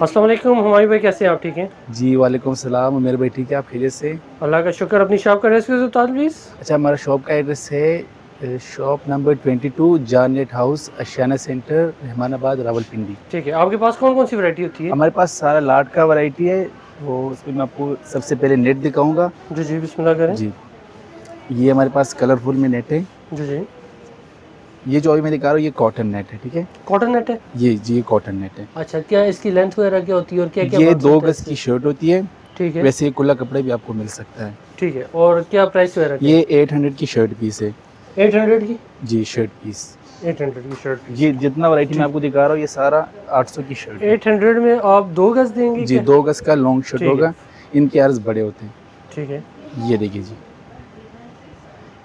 السلام علیکم ہماری بھائی کیسے ہیں؟ آپ ٹھیک ہیں؟ جی وعلیکم السلام میرے بھائی ٹھیک ہے آپ خیریت سے؟ اللہ کا شکر اپنی شاپ کا ایڈریس کے بتا پلیز؟ اچھا ہمارا شاپ کا ایڈریس ہے شاپ نمبر ٹوینٹی ٹو جان net house Ashiana centre Rehmanabad Rawal Pindi. ٹھیک ہے آپ کے پاس کون کون سی ورائٹی ہوتی ہے؟ ہمارے پاس سارا لاٹ کا ورائٹی ہے وہ اس میں میں آپ کو سب سے پہلے نیٹ دکھاؤں گا۔ جی جی بسم اللہ کریں۔ جی یہ ہمارے پاس کلرفل میں نیٹ ہے۔ جی جی۔ یہ جو ابھی میں دکھا رہا ہوں یہ کاٹن نیٹ ہے ٹھیک ہے؟ کاٹن نیٹ ہے؟ یہ جی کاٹن نیٹ ہے۔ اچھا کیا اس کی لینتھ وغیرہ کیا ہوتی ہے اور کیا کیا یہ دو ہے؟ گز کی شرٹ ہوتی ہے۔ ٹھیک ہے۔ ویسے یہ کلا کپڑے بھی آپ کو مل سکتا ہے۔ ٹھیک ہے۔ اور کیا پرائس وغیرہ یہ ایٹ ہنڈریڈ کی شرٹ پیس ہے۔ ایٹ ہنڈریڈ کی؟ جی شرٹ پیس ایٹ ہنڈریڈ کی شرٹ یہ جتنا ورائٹی میں آپ کو دکھا رہا ہوں یہ سارا آٹھ سو کی شرٹ ہے۔ ایٹ ہنڈریڈ میں آپ دو گز دیں گے جی؟ دو گز کا لانگ شرٹ ہے۔ ہوگا۔ ان کے عرض بڑے ہوتے ہیں۔ ٹھیک ہے۔ یہ دیکھیے جی۔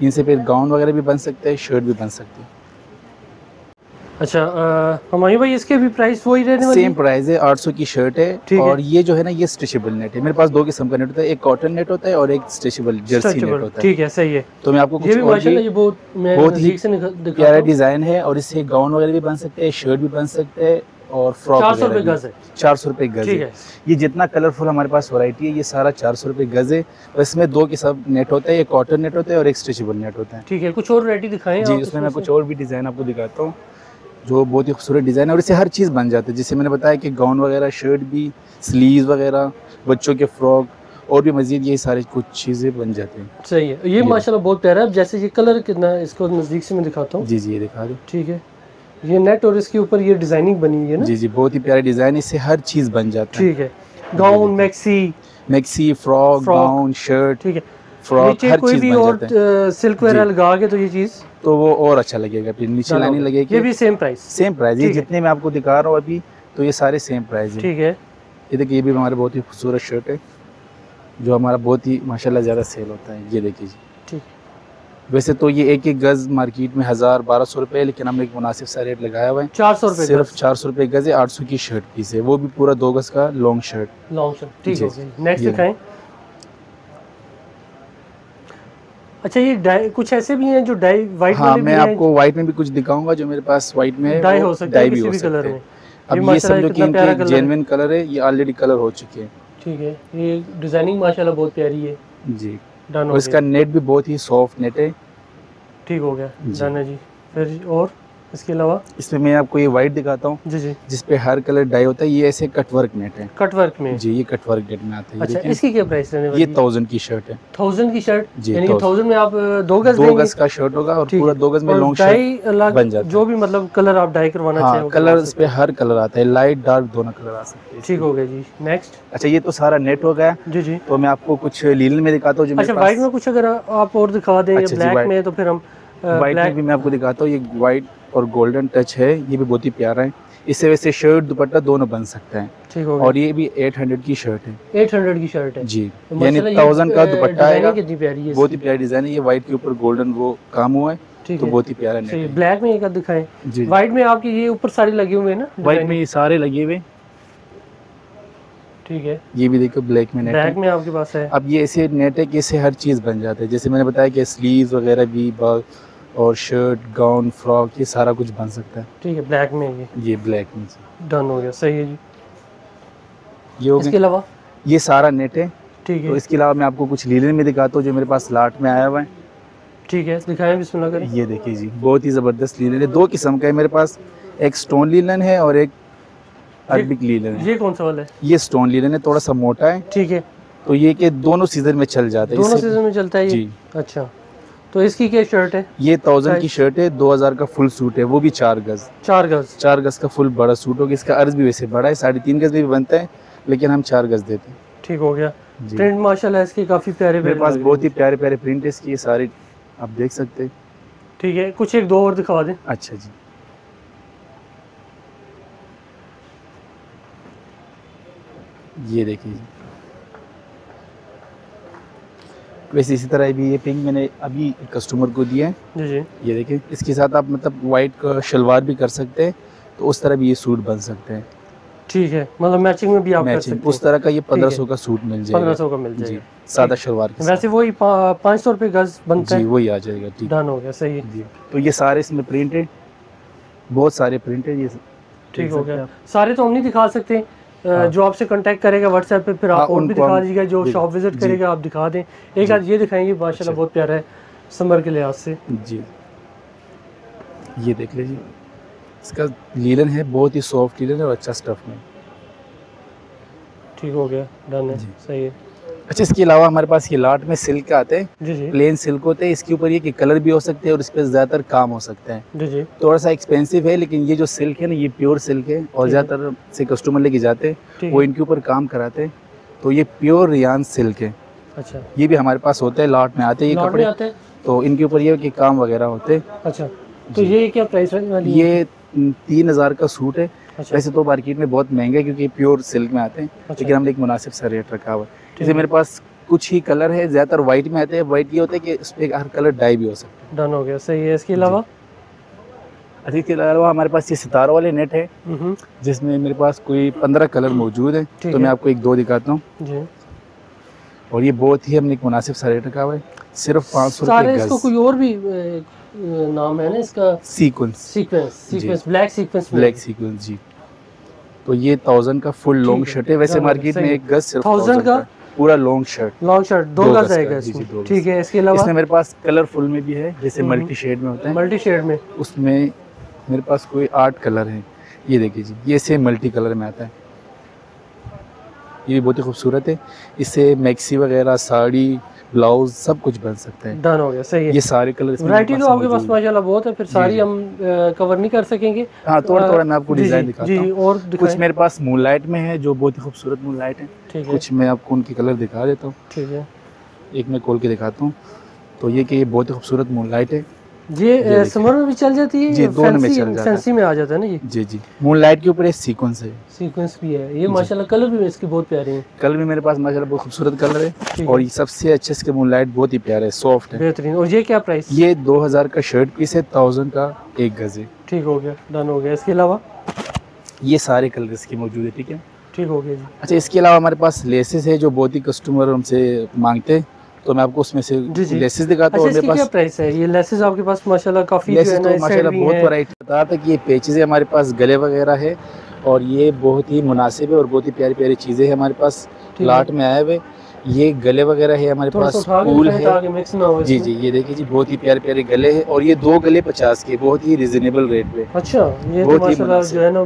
ان سے پھر گاؤن وغیرہ بھی بن سکتے ہیں شرٹ بھی بن سکتے ہیں اچھا ہماری بھائی اس کے بھی پرائس وہی رہنے والی سیم پرائز ہے آٹھ سو کی شرٹ ہے۔ اور یہ جو ہے نا یہ اسٹریچبل نیٹ ہے۔ میرے پاس دو قسم کا نیٹ ہوتا ہے ایک کاٹن نیٹ ہوتا ہے اور ایک اسٹریچبل جرسی نیٹ ہوتا ہے۔ ٹھیک ہے صحیح ہے۔ تو میں آپ کو یہ کچھ بھی بہت ہی پیارا ڈیزائن ہے اور اس سے گاؤن وغیرہ بھی بن سکتے ہیں شرٹ بھی بن سکتے ہیں اور فراک چار سو روپے گز ہے۔ چار سو روپے گز ٹھیک ہے۔ ہے یہ جتنا کلرفل ہمارے پاس ورائٹی ہے یہ سارا چار سو روپے گز ہے۔ اور اس میں دو قسم نیٹ ہوتا ہے ایک کاٹن نیٹ ہوتا ہے اور ایک اسٹریچبل نیٹ ہوتا ہے۔ ٹھیک ہے کچھ اور ورائٹی دکھائیں جی اس میں میں؟ کچھ اور بھی ڈیزائن آپ کو دکھاتا ہوں۔ جو بہت ہی خوبصورت ڈیزائن ہے اور اس سے ہر چیز بن جاتی ہے۔ جیسے میں نے بتایا کہ گاؤن وغیرہ شرٹ بھی سلیوز وغیرہ بچوں کے فراک اور بھی مزید یہ ساری کچھ چیزیں بن جاتی ہیں۔ صحیح ہے۔ یہ ماشاء اللہ بہت پیارا ہے۔ جیسے یہ کلر کتنا ہے اس کو نزدیک سے میں دکھاتا ہوں۔ جی جی یہ دکھا دو ٹھیک ہے۔ یہ نیٹ اور اس کے اوپر یہ ڈیزائننگ بنی ہوئی ہے نا؟ جی جی بہت ہی پیارا ڈیزائن اس سے ہر چیز بن جاتا ہے۔ ٹھیک ہے۔ Gown maxi maxi frock. Gown shirt ٹھیک ہے۔ فراک نیچے ہر کوئی چیز بھی اور ہے سلک وغیرہ لگا کے تو یہ چیز تو وہ اور اچھا لگے گا۔ پھر نیچے لائننگ لگے یہ گی بھی سیم پرائس سیم پرائز یہ ہے۔ جتنے میں آپ کو دکھا رہا ہوں ابھی تو یہ سارے سیم پرائز ہیں۔ ٹھیک ہے۔ یہ دیکھیے یہ بھی ہمارے بہت ہی خوبصورت شرٹ ہے جو ہمارا بہت ہی ماشاءاللہ زیادہ سیل ہوتا ہے۔ یہ دیکھیے جی۔ ٹھیک۔ ویسے تو یہ ایک ایک گز مارکیٹ میں ہزار بارہ سو روپے ہے لیکن ہم نے ایک مناسب سا ریٹ لگایا ہوا ہے۔ چار سو روپے صرف چار سو روپے گز ہے آٹھ سو کی شرٹ پیس ہے۔ وہ بھی پورا دو گز کا لانگ شرٹ لانگ شرٹ ٹھیک جی، ہو جی۔ نیکسٹ یہ دکھائیں۔ اچھا یہ ڈائی کچھ ایسے بھی ہیں جو ڈائی وائٹ ہاں میں آپ کو وائٹ میں بھی کچھ دکھاؤں گا جو میرے پاس وائٹ میں ہے ڈائی ہو سکتا ہے کسی ہو بھی کلر میں۔ اب یہ سمجھو کہ ان کے جینوین کلر ہے۔ یہ آلریڈی کلر ہو چکے ہیں۔ ٹھیک ہے یہ ڈیزائننگ ماشاءاللہ بہت پیاری ہے۔ جی۔ ڈن اور اس کا نیٹ بھی بہت ہی سافٹ نیٹ ہے۔ ٹھیک ہو گیا۔ جی۔ ڈن ہے جی۔ پھر اور؟ اس کے علاوہ؟ اس میں میں آپ کو یہ وائٹ دکھاتا ہوں۔ جی جی۔ جس پہ ہر کلر ڈائی ہوتا ہے یہ ایسے کٹ ورک نیٹ ہے۔ کٹ ورک میں جی یہ کٹ ورک نیٹ میں آتا ہے۔ اچھا اس کی کیا پرائس رہنے والی یہ تھاؤزینڈ کی شرٹ ہے۔ تھاؤزینڈ کی شرٹ جی، یعنی کہ 1000 تھاؤزینڈ میں آپ دو گز دیں گے۔ گز کا شرٹ ہوگا اور پورا۔ دو گز میں لانگ شرٹ بن جاتا ہے۔ جو بھی مطلب کلر آپ ڈائی کروانا چاہیں ہاں کلر اس پہ ہر کلر آتا ہے۔ لائٹ ڈارک دونوں کلر آ سکتے ہیں۔ ٹھیک ہو گیا جی۔ نیکسٹ اچھا یہ تو سارا نیٹ ہو گیا۔ جی جی۔ تو میں آپ کو کچھ لیلن میں دکھاتا ہوں جو اچھا وائٹ میں کچھ اگر آپ اور دکھا دیں اچھا جی، بلیک میں تو پھر ہم وائٹ میں بھی میں آپ کو دکھاتا ہوں۔ یہ وائٹ اور گولڈن ٹچ ہے یہ بھی بہت ہی پیارا ہے۔ اس سے ویسے شرٹ دوپٹہ دونوں بن سکتا ہے۔ ٹھیک اور یہ بھی ایٹ ہنڈریڈ کی شرٹ ہے۔ ایٹ ہنڈریڈ کی شرٹ ہے۔ جی یعنی تھاؤزینڈ کا دوپٹہ آئے گا۔ پیاری ہے بہت ہی کی۔ پیارا ڈیزائن ہے۔ یہ وائٹ کے اوپر گولڈن وہ کام ہوا ہے۔ تو بہت ہی پیارا ہے۔ بلیک میں ایک دکھائیں؟ جی۔ وائٹ میں آپ کی یہ اوپر سارے لگے ہوئے ہیں نا وائٹ میں یہ سارے لگے ہوئے۔ ٹھیک ہے۔ یہ بھی دیکھو بلیک میں نیٹ بلیک میں آپ کے پاس ہے۔ اب یہ ایسے نیٹ ہے کہ اس سے ہر چیز بن جاتا ہے۔ جیسے میں نے بتایا کہ سلیوز وغیرہ بھی اور شرٹ گاؤن فراک یہ سارا کچھ بن سکتا ہے۔ ٹھیک ہے بلیک میں یہ۔ یہ بلیک میں۔ ڈن ہو گیا صحیح ہے جی۔ یہ اس کے علاوہ؟ یہ سارا نیٹ ہے۔ ٹھیک ہے۔ اس کے علاوہ میں آپ کو کچھ لیلن میں دکھاتا ہوں جو میرے پاس لاٹ میں آیا ہوا ہے۔ ٹھیک ہے دکھائیں بسم اللہ کریں۔ یہ دیکھیے جی بہت ہی زبردست لیلن ہے۔ دو قسم کا ہے میرے پاس۔ ایک سٹون لیلن ہے اور ایک عربک لیلن ہے۔ یہ کون سا والا ہے؟ یہ سٹون لیلن ہے تھوڑا سا موٹا ہے۔ ٹھیک ہے۔ تو یہ کہ دونوں سیزن میں چل جاتا ہے۔ دونوں سیزن میں چلتا ہے یہ؟ جی۔ اچھا۔ تو اس کی کیا شرٹ ہے؟ یہ تھاؤزینڈ کی شرٹ ہے دو ہزار کا فل سوٹ ہے وہ بھی چار گز۔ چار گز۔ چار گز کا فل بڑا سوٹ ہوگا اس کا عرض بھی ویسے بڑا ہے ساڑھے تین گز میں بھی بنتا ہے لیکن ہم چار گز دیتے ہیں۔ ٹھیک ہو گیا۔ جی۔ پرنٹ ماشاء اللہ اس کے کافی پیارے میرے پاس بہت ہی پیارے پیارے پرنٹ اس کی سارے آپ دیکھ سکتے ہیں۔ ٹھیک ہے کچھ ایک دو اور دکھا دیں۔ اچھا جی۔ یہ دیکھیے جی۔ ویسے اسی طرح بھی یہ پنک میں نے ابھی کسٹمر کو دیا ہے۔ جی جی۔ یہ دیکھیں اس کے ساتھ آپ مطلب وائٹ شلوار بھی کر سکتے ہیں تو اس طرح بھی یہ سوٹ بن سکتے ہیں۔ ٹھیک ہے مطلب میچنگ میں بھی آپ کر سکتے اس طرح کا یہ پندرہ۔ سو کا سوٹ مل ہیں جائے پندرہ گا سو کا مل جائے جی گا۔ سادہ شلوار کے ویسے وہی پا- پانچ سو روپے گز بنتا جی ہے وہی آ جائے گا ٹھیک۔ ڈن ہو گیا صحیح۔ جی تو یہ سارے اس میں پرنٹ بہت سارے پرنٹ یہ ٹھیک ہو گیا۔ ہیں سارے تو ہم نہیں دکھا سکتے جو آپ سے کانٹیکٹ کرے گا واٹس ایپ پہ پھر ہاں، آپ اور ان بھی دکھا دیجیے گا جو جی، شاپ وزٹ جی۔ کرے گا آپ دکھا دیں۔ ایک آدھ یہ دکھائیں گے ماشاء اللہ بہت پیارا ہے سمر کے لحاظ سے۔ جی۔ یہ دیکھ لیجیے اس کا لیلن ہے بہت ہی سافٹ لیلن ہے اور اچھا اسٹف میں۔ ٹھیک ہو گیا ڈن ہے۔ جی۔ صحیح ہے۔ اچھا اس کے علاوہ ہمارے پاس یہ لاٹ میں سلک آتے ہیں جی جی۔ پلین سلک ہوتے ہیں اس کے اوپر یہ کہ کلر بھی ہو سکتے ہیں اور اس پہ زیادہ تر کام ہو سکتے ہیں۔ جی جی۔ تھوڑا سا ایکسپینسو ہے لیکن یہ جو سلک ہے نا یہ پیور سلک ہے اور۔ زیادہ تر سے کسٹمر لے کے جاتے ہیں وہ ان کے اوپر کام کراتے ہیں۔ تو یہ پیور ریان سلک ہے۔ اچھا۔ یہ بھی ہمارے پاس ہوتا ہے لاٹ میں آتے ہیں یہ کپڑے۔ تو ان کے اوپر یہ کہ کام وغیرہ ہوتے ہیں۔ اچھا۔ تو جی۔ یہ کیا پرائس والی یہ تین ہزار کا سوٹ ہے۔ اچھا۔ ویسے تو مارکیٹ میں بہت مہنگا ہے کیونکہ یہ پیور سلک میں آتے ہیں۔ اچھا۔ لیکن ہم نے ایک مناسب سا ریٹ رکھا ہوا ہے۔ جیسے ہے۔ میرے پاس کچھ ہی کلر ہے زیادہ تر وائٹ میں آتے ہیں۔ وائٹ یہ ہوتا ہے کہ اس پہ ہر کلر ڈائی بھی ہو سکتا ڈن ہو گیا۔ صحیح ہے۔ اس کے علاوہ؟ ہے اس کے علاوہ ہمارے پاس یہ ستاروں والے نیٹ ہے۔ جس میں میرے پاس کوئی پندرہ کلر موجود ٹھیک تو ہے۔ میں آپ کو ایک دو دکھاتا ہوں۔ جی۔ اور یہ بہت ہی ہم نے ایک مناسب سا ریٹ رکھا ہوا ہے۔ صرف پانچ سو روپئے اس کو کوئی اور بھی نام ہے نا اس کا؟ جی۔ Sequence black sequence black sequence جی۔ تو یہ تھاؤزینڈ کا فل لانگ ہے۔ شرٹ ہے۔ ویسے مارکیٹ میں ہے۔ ایک گز صرف 1000 1000 کا؟ پورا لانگ شرٹ لانگ شرٹ دو گز آئے گا اس۔ ٹھیک ہے اس کے اس علاوہ میں میرے پاس کلر فل میں بھی ہے جیسے۔ ملٹی شیڈ میں ہوتا ہے۔ ملٹی شیڈ میں۔ اس میں میرے پاس کوئی آٹھ کلر ہیں۔ یہ دیکھیے جی یہ سیم ملٹی کلر میں آتا ہے۔ یہ بھی بہت ہی خوبصورت ہے۔ اس سے میکسی وغیرہ ساڑی بلاؤز سب کچھ بن سکتا ہے۔ ڈن ہو گیا صحیح ہے۔ یہ سارے کلر ورائٹی تو آپ کے پاس ماشاء اللہ بہت ہے پھر ساری جی۔ ہم کور نہیں کر سکیں گے۔ ہاں تھوڑا تھوڑا میں آپ کو جی، ڈیزائن جی، دکھاتا جی ہوں اور کچھ میرے پاس مون لائٹ میں ہے جو بہت ہی خوبصورت مون لائٹ ہے۔ کچھ میں آپ کو ان کے کلر دکھا دیتا ہوں۔ ٹھیک ہے۔ ایک میں کھول کے دکھاتا ہوں۔ تو یہ کہ یہ بہت ہی خوبصورت مون لائٹ ہے۔ یہ دیکھیں۔ سمر میں بھی چل جاتی ہے جی، دونوں میں چل جاتا ہے۔ fancy میں آ جاتا ہے نا یہ جی جی۔ مون لائٹ کے اوپر ایک سیکوینس ہے۔ سیکوینس بھی ہے۔ یہ ماشاء اللہ کلر بھی اس کے بہت پیارے ہیں۔ کلر بھی میرے پاس ماشاء اللہ بہت خوبصورت کلر ہے اور یہ سب سے اچھے اس کے مون لائٹ بہت ہی پیارا ہے سافٹ ہے بہترین۔ اور یہ کیا پرائس یہ دو ہزار کا شرٹ پیس ہے تھاؤزینڈ کا ایک گز ہے۔ ٹھیک ہو گیا ڈن ہو گیا۔ اس کے علاوہ؟ یہ سارے کلر اس کے موجود ہے ٹھیک ہے۔ ٹھیک ہو گیا جی۔ اچھا اس کے علاوہ ہمارے پاس لیسز ہے جو بہت ہی کسٹمر ہم سے مانگتے ہیں۔ تو میں آپ کو اس میں سے جی، جی۔ لیسز دکھاتا اچھا ہوں کی میرے پاس پرائس ہے یہ لیسز آپ کے پاس ماشاء اللہ کافی لیسز تو اس ماشاء side اللہ بھی بہت ورائٹی بتا تھا کہ یہ پیچز ہمارے پاس گلے وغیرہ ہے اور یہ بہت ہی مناسب ہے اور بہت ہی پیاری پیاری چیزیں ہیں ہمارے پاس ٹھیک ہے۔ لاٹ میں آئے ہوئے یہ گلے وغیرہ ہے ہمارے پاس پھول ہے جی۔ جی یہ دیکھیے جی بہت ہی پیارے پیارے گلے ہیں اور یہ دو گلے پچاس کے بہت ہی ریزنیبل ریٹ پہ۔ اچھا یہ۔ جو ہے نا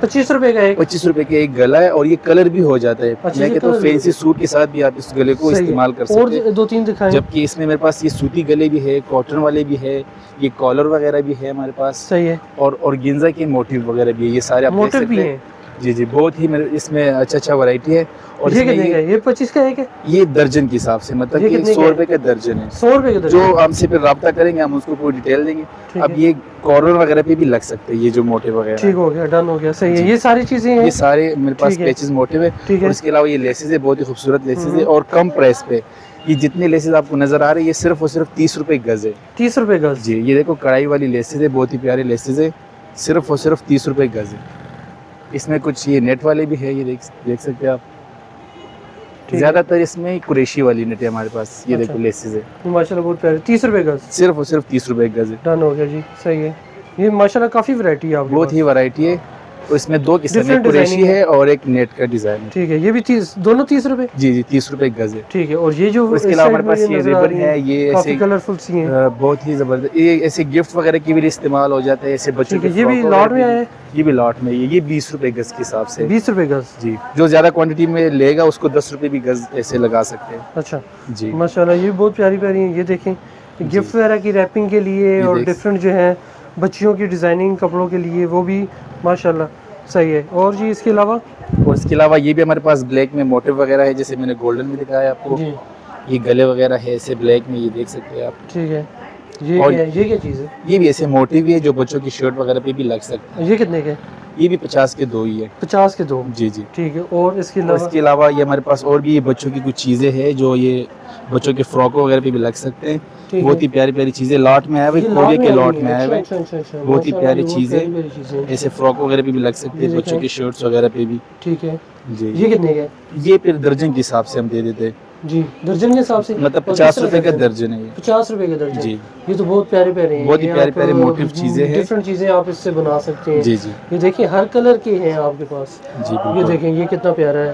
پچیس روپے کا ایک پچیس روپے کے ایک گلا ہے اور یہ کلر بھی ہو جاتا ہے۔ اچھا، میں کہتا ہوں فینسی سوٹ کے ساتھ بھی آپ اس گلے کو۔ استعمال کر سکتے ہیں۔ دو تین دکھائیں۔ جبکہ اس میں میرے پاس یہ سوتی گلے بھی ہے کاٹن والے بھی ہے یہ کالر وغیرہ بھی ہے ہمارے پاس۔ صحیح ہے۔ اور اور گینزا کے موٹیو وغیرہ بھی ہے یہ سارے آپ دیکھ سکتے ہیں۔ جی جی بہت ہی اس میں اچھا اچھا ورائٹی ہے اور یہ کا ہے؟ پچیس کا ہے یہ درجن کے حساب سے مطلب کہ سو؟ روپے کا درجن ہے سو روپے کا جو ہم سے پھر رابطہ کریں گے ہم اس کو پوری ڈیٹیل دیں گے۔ اب یہ کارنر وغیرہ پہ بھی لگ سکتے ہیں یہ جو موٹے وغیرہ ٹھیک ہو گیا ڈن ہو گیا صحیح ہے۔ جی۔ یہ ساری چیزیں ہیں۔ یہ سارے میرے پاس۔ پیچز موٹے ٹھیک اور اس کے علاوہ یہ لیسز ہے بہت ہی خوبصورت لیسز ہے ہوں۔ اور کم پرائس پہ یہ جتنے لیسز آپ کو نظر آ رہے ہیں یہ صرف اور صرف تیس روپے گز ہے تیس روپے گز۔ جی یہ دیکھو کڑھائی والی لیسز ہے بہت ہی پیارے لیسز ہے صرف اور صرف تیس روپے گز ہے اس میں کچھ یہ نیٹ والے بھی ہے یہ دیکھ سکتے ہیں آپ۔ زیادہ تر اس میں قریشی والی نیٹ ہے ہمارے پاس۔ یہ اچھا۔ دیکھو لیسز ہے۔ ماشاء اللہ بہت پیارے تیس روپے گز صرف اور صرف تیس روپے گز ہے۔ ڈن ہو گیا جی۔ صحیح ہے۔ یہ ماشاء اللہ کافی ورائٹی ہے آپ بہت ہی ورائٹی ہے۔ اس میں دو قسم ہے Different قریشی ہے۔ اور ایک نیٹ کا ڈیزائن ہے۔ ٹھیک ہے یہ بھی تیس دونوں تیس روپے؟ جی جی تیس روپے گز ہے۔ ٹھیک ہے اور یہ جو اس کے علاوہ ہمارے پاس یہ ریبن رہی ہے یہ ایسے کلرفل سی ہیں۔ بہت ہی زبردست یہ ایسے گفٹ وغیرہ کے بھی استعمال ہو جاتا ہے ایسے بچوں کے ہے یہ بھی لاٹ میں بھی- یہ بھی لاٹ میں یہ یہ بیس روپے گز کے حساب سے۔ بیس روپے گز۔ جی جو زیادہ کوانٹٹی میں لے گا اس کو دس روپے بھی گز ایسے لگا سکتے ہیں۔ اچھا۔ جی۔ ماشاء اللہ یہ بہت پیاری پیاری ہیں یہ دیکھیں۔ گفٹ وغیرہ کی ریپنگ کے لیے اور ڈفرینٹ جو ہیں بچیوں کی ڈیزائننگ کپڑوں کے لیے وہ بھی ماشاء اللہ صحیح ہے۔ اور جی اس کے علاوہ؟ اور اس کے علاوہ یہ بھی ہمارے پاس بلیک میں موٹو وغیرہ ہے جیسے میں نے گولڈن میں دکھایا آپ کو۔ جی۔ یہ گلے وغیرہ ہے ایسے بلیک میں یہ دیکھ سکتے ہیں آپ۔ ٹھیک ہے۔ یہ کیا ہے؟ چیز ہے؟ یہ بھی ایسے بھی ہے جو بچوں کی شرٹ وغیرہ پہ بھی لگ سکتا یہ کتنے کے ہے یہ بھی پچاس کے دو ہی ہے۔ پچاس کے دو؟ جی جی۔ ٹھیک ہے اور اس کے اور اس علاوہ کے علاوہ یہ ہمارے پاس اور بھی بچوں کی کچھ چیزیں ہیں جو یہ بچوں کے فراکوں وغیرہ پہ بھی لگ سکتے ہیں۔ بہت ہی پیاری پیاری چیزیں لاٹ میں آئے ہوئے کوریا کے لاٹ میں آئے ہوئے۔ اچھا، اچھا، اچھا، بہت ہی پیاری چیزیں۔ ایسے فراک وغیرہ پہ بھی لگ سکتے ہیں یہ بچوں دیکھیں۔ کے شرٹس وغیرہ پہ بھی۔ ٹھیک ہے۔ جی۔ یہ کتنے کے یہ پھر درجن کے حساب سے ہم دے دیتے ہیں۔ جی درجن کے حساب سے مطلب اور پچاس روپے کا؟ درجن ہے پچاس روپے کے درجن۔ جی۔ یہ تو بہت پیارے پیارے ہیں۔ بہت ہی پیارے پیارے motive چیزیں ہیں۔ ڈفرینٹ چیزیں آپ اس سے بنا سکتے ہیں۔ جی جی۔ یہ دیکھیں ہر کلر کے ہیں آپ کے پاس۔ جی یہ دیکھیں یہ کتنا پیارا ہے۔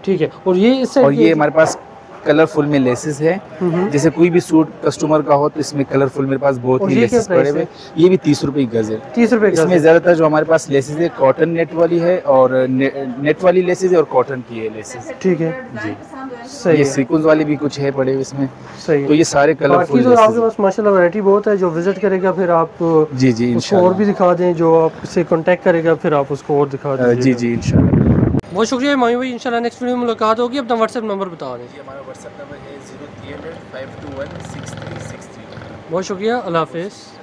ٹھیک ہے۔ اور یہ اس اور سائڈ یہ ہمارے پاس کلرفل میں لیسز ہے. جیسے کوئی بھی سوٹ کسٹمر کا ہو تو اس میں کلرفل میرے پاس بہت ہی لیسز پڑے ہوئے. یہ بھی تیس روپے گز ہے تیس روپے اس میں زیادہ تر جو ہمارے پاس لیسز ہے کاٹن نیٹ والی ہے اور نیٹ والی لیسز ہے اور کاٹن کی ہے لیسز ٹھیک ہے. جی. صحیح یہ سیکونز والی بھی کچھ ہے پڑے ہوئے اس میں. صحیح تو یہ سارے باقی کلرفل تو آپ کے لیسز پاس ماشاء اللہ ویرائٹی بہت ہے جو وزٹ کرے گا پھر آپ جی جی اور بھی دکھا دیں جو آپ سے کانٹیکٹ کرے گا پھر آپ اس کو اور دکھا دیں جی جی انشاءاللہ. بہت شکریہ مامی بھائی انشاءاللہ نیکسٹ ویڈیو میں ملاقات ہوگی۔ اپنا واٹس ایپ نمبر بتا دیں جی ہمارا واٹس ایپ نمبر ہے zero three hundred five two one six three six three بہت شکریہ اللہ حافظ۔